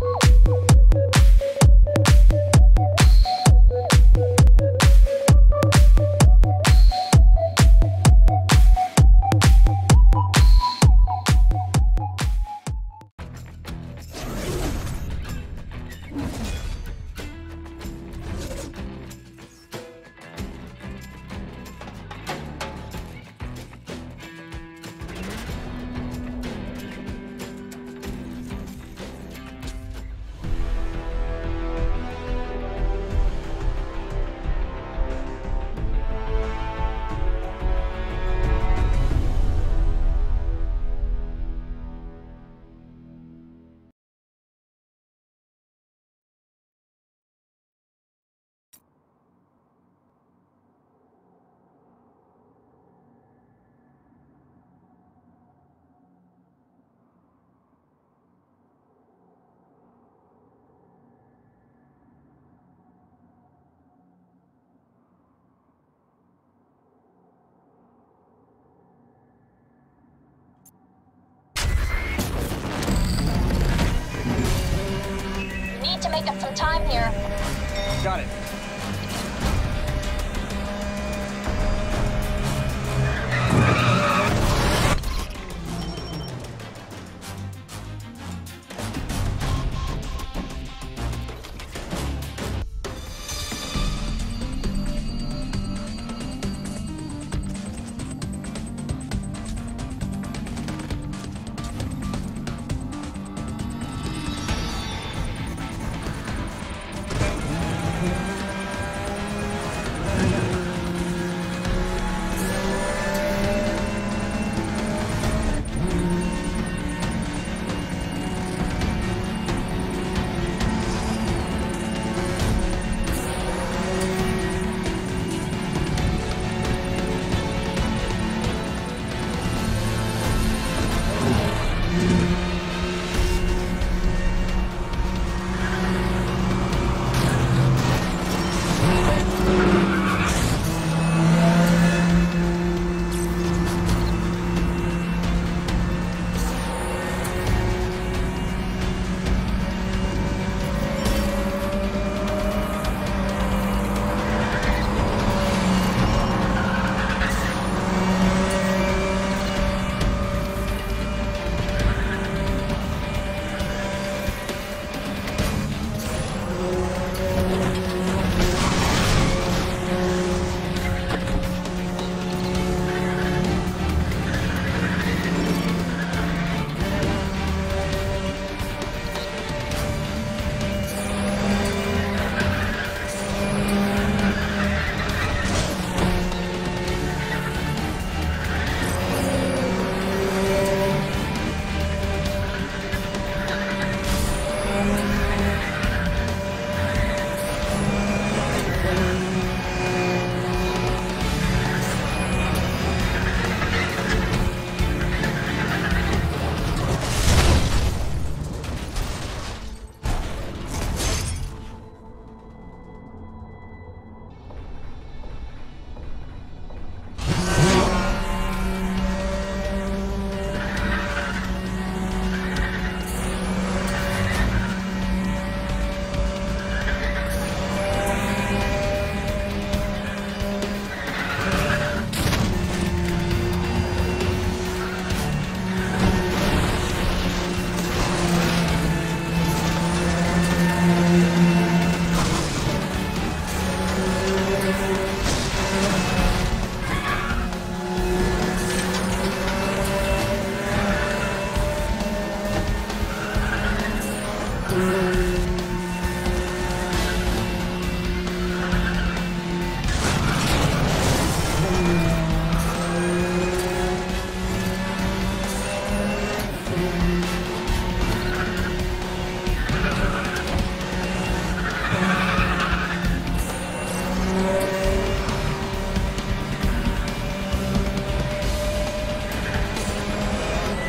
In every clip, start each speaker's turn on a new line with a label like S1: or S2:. S1: Woo!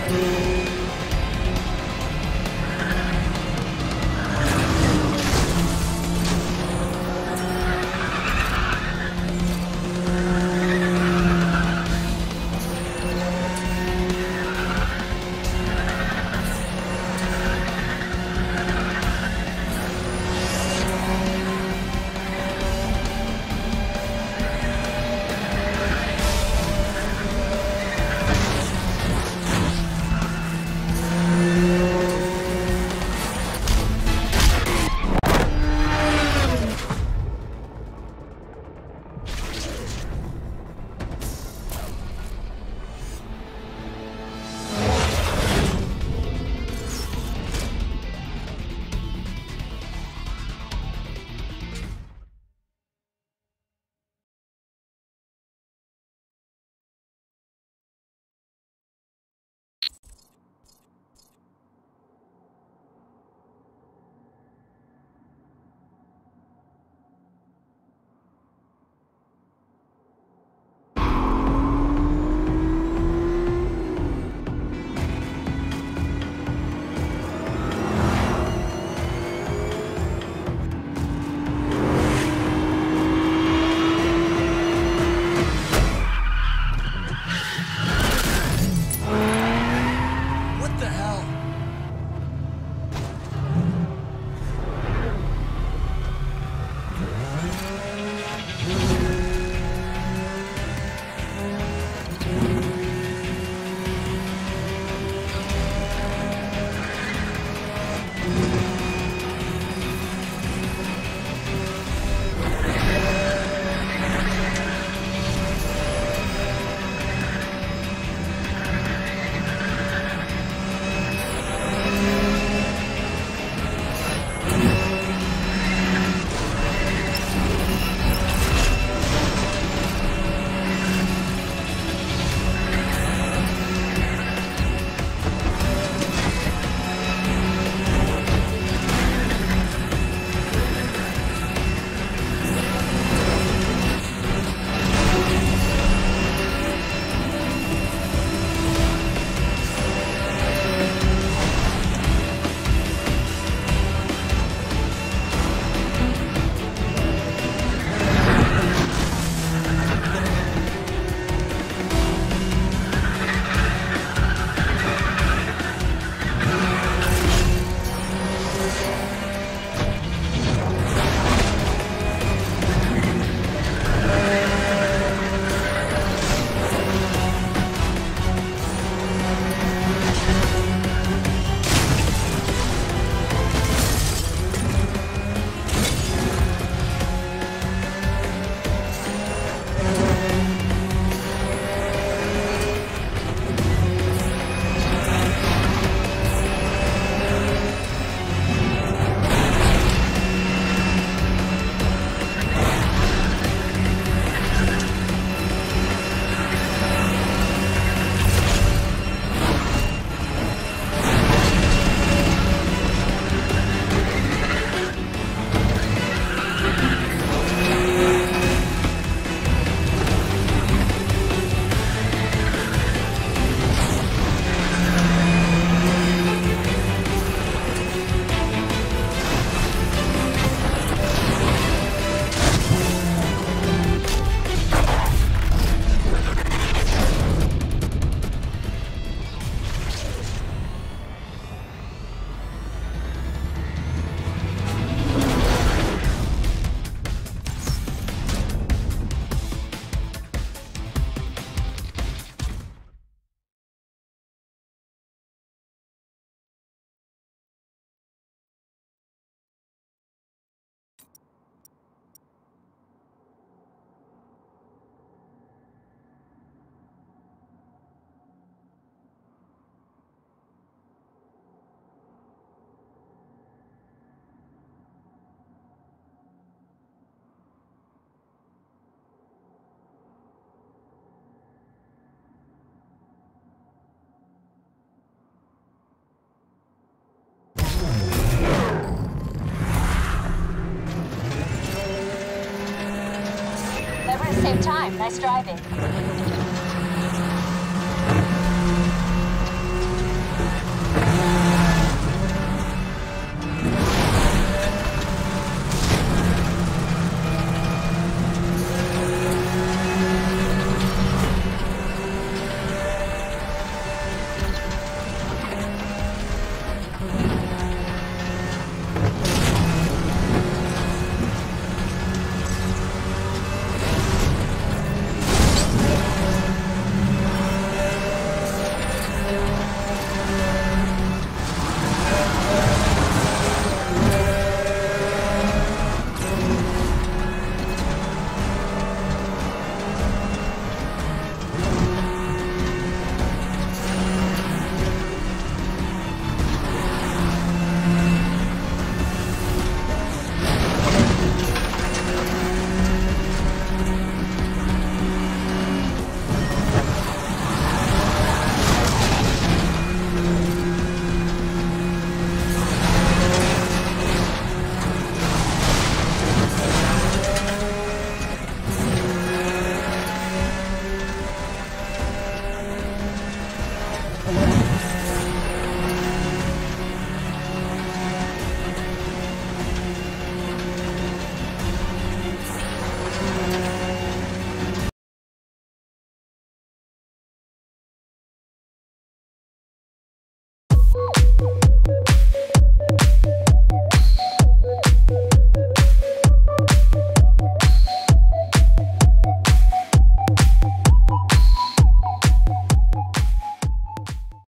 S2: Thank you.
S3: Nice driving.